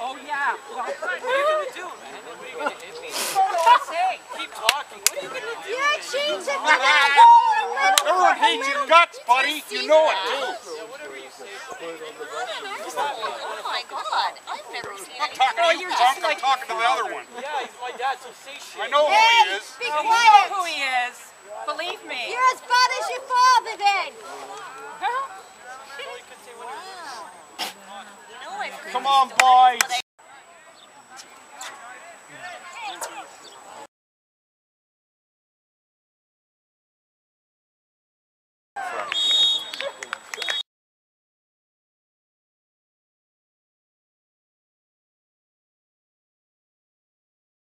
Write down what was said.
Oh yeah. Well, What are you gonna do, man? What are you gonna hit me? say. Keep talking. What are you gonna do? Yeah, change it for that hole and let it Everyone hates your guts, buddy. You know it too. Yeah, whatever you say. Oh my god, I've never seen I'm not anything. talking to you, punk. I'm talking to the other one. Yeah, he's my dad, so say shit. I know who he is. Be You know quiet. who he is. Believe me. You're as bad as your father then. Well, you could say whatever. Come on, boys.